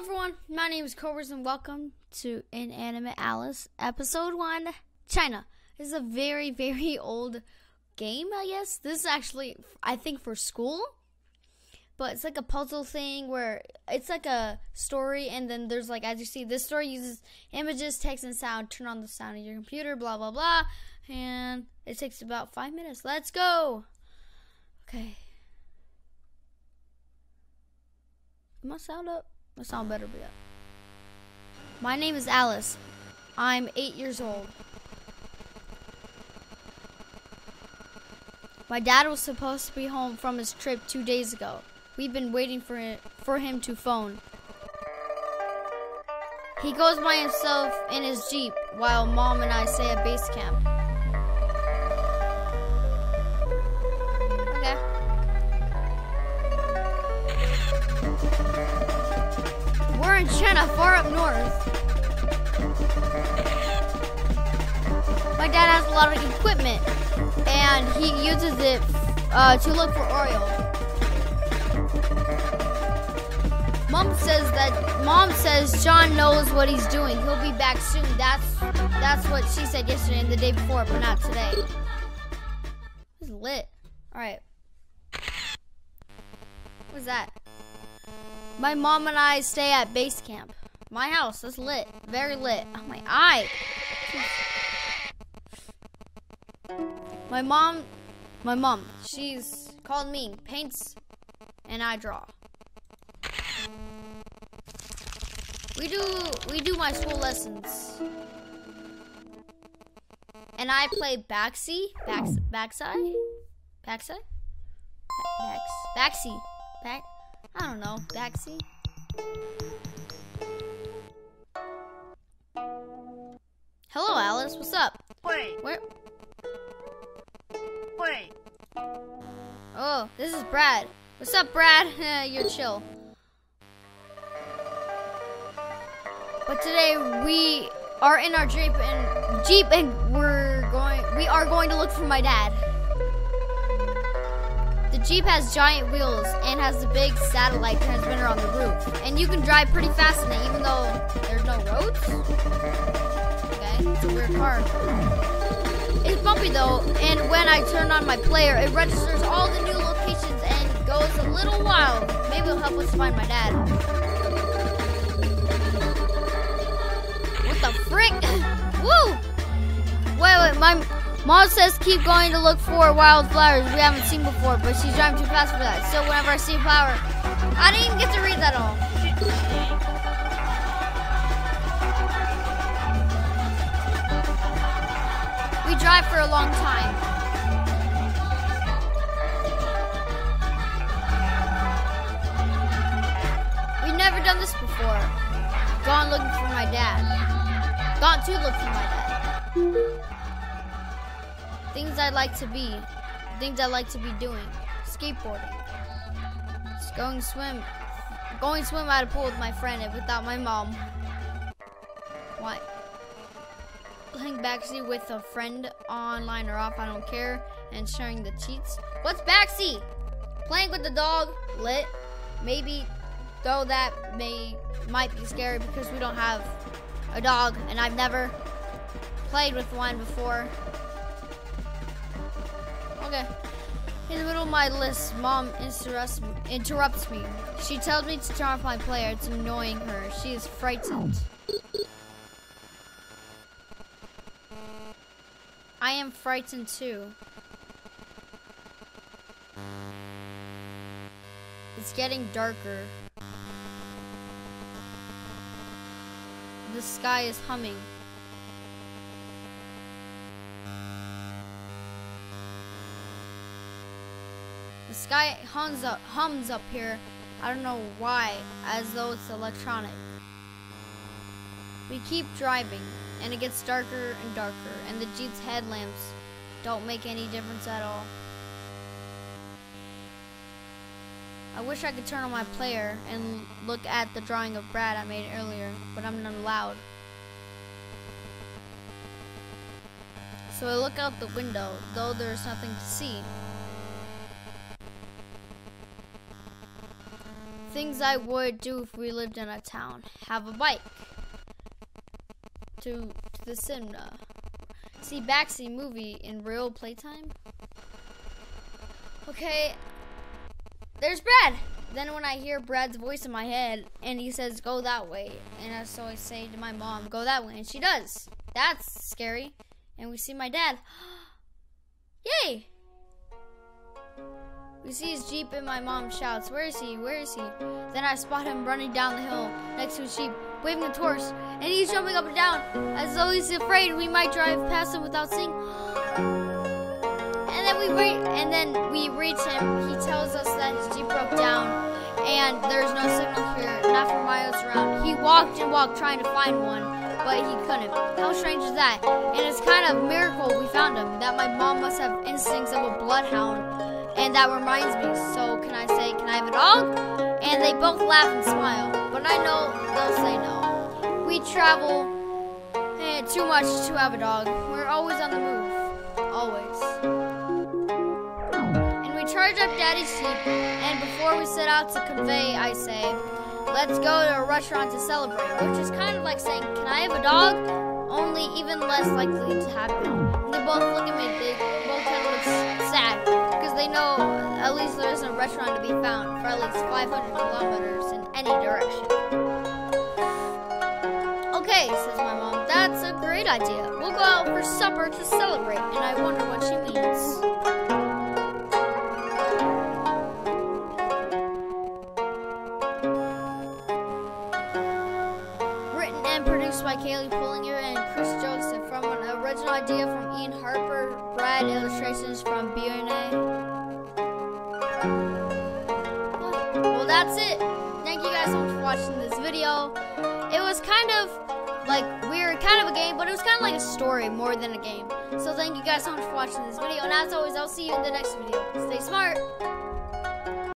everyone, my name is Kobers and welcome to Inanimate Alice, episode 1, China. This is a very, very old game, I guess. This is actually, I think, for school. But it's like a puzzle thing where it's like a story, and then there's like, as you see, this story uses images, text, and sound. Turn on the sound of your computer, blah, blah, blah. And it takes about five minutes. Let's go! Okay. My sound up? My sound better be up. My name is Alice. I'm eight years old. My dad was supposed to be home from his trip two days ago. We've been waiting for it, for him to phone. He goes by himself in his Jeep while mom and I stay at base camp. In China, far up north. My dad has a lot of equipment, and he uses it uh, to look for oil. Mom says that Mom says John knows what he's doing. He'll be back soon. That's that's what she said yesterday and the day before, but not today. It's lit. All right. What's that? My mom and I stay at base camp. My house is lit. Very lit. Oh, my eye. My mom, my mom, she's called me, paints, and I draw. We do, we do my school lessons. And I play backseat, backs, backside, backside, backs, backseat, back. I don't know, backseat. Hello, Alice. What's up? Wait, Where? wait. Oh, this is Brad. What's up, Brad? You're chill. But today we are in our Jeep and Jeep and we're going we are going to look for my dad. Jeep has giant wheels and has a big satellite transmitter on the roof. And you can drive pretty fast in it even though there's no roads. Okay, it's a weird car. It's bumpy though, and when I turn on my player, it registers all the new locations and goes a little wild. Maybe it'll help us find my dad. What the frick? Woo! Wait, wait, my mom says keep going to look for wildflowers we haven't seen before, but she's driving too fast for that. So whenever I see a flower, I didn't even get to read that all. We drive for a long time. We've never done this before. Gone looking for my dad. Gone to look for my dad. Things I'd like to be. Things I like to be doing. Skateboarding. Just going swim. Going swim at a pool with my friend and without my mom. What? playing backseat with a friend online or off, I don't care, and sharing the cheats. What's backseat? Playing with the dog, lit. Maybe, though that may might be scary because we don't have a dog, and I've never played with one before. Okay. In the middle of my list, mom interrupts interrupts me. She tells me to turn off my player. It's annoying her. She is frightened. I am frightened too. It's getting darker. The sky is humming. The sky hums up, hums up here. I don't know why, as though it's electronic. We keep driving, and it gets darker and darker, and the Jeep's headlamps don't make any difference at all. I wish I could turn on my player and look at the drawing of Brad I made earlier, but I'm not allowed. So I look out the window, though there's nothing to see. Things I would do if we lived in a town. Have a bike. To, to the cinema. See Baxi movie in real playtime. Okay. There's Brad. Then when I hear Brad's voice in my head and he says go that way, and so I say to my mom, go that way, and she does. That's scary. And we see my dad. Yay! We see his Jeep and my mom shouts, Where is he? Where is he? Then I spot him running down the hill next to his Jeep, waving the torch, and he's jumping up and down as though he's afraid we might drive past him without seeing. And then we and then we reach him. He tells us that his Jeep broke down and there's no signal here, not for miles around. He walked and walked trying to find one, but he couldn't. How strange is that? And it's kind of a miracle we found him. That my mom must have instincts of a bloodhound and that reminds me, so can I say, can I have a dog? And they both laugh and smile, but I know they'll say no. We travel eh, too much to have a dog. We're always on the move. Always. And we charge up Daddy's Jeep, and before we set out to convey, I say, let's go to a restaurant to celebrate, which is kind of like saying, can I have a dog? Only even less likely to happen. And they both look at me, they both kind of look sad they know at least there isn't a restaurant to be found for at least 500 kilometers in any direction. Okay, says my mom, that's a great idea. We'll go out for supper to celebrate, and I wonder what she means. Written and produced by Kaylee Pullinger and Chris Joseph from an original idea from Ian Harper, Brad illustrations from B&A. Well, that's it. Thank you guys so much for watching this video. It was kind of like weird, kind of a game, but it was kind of like a story more than a game. So thank you guys so much for watching this video. And as always, I'll see you in the next video. Stay smart.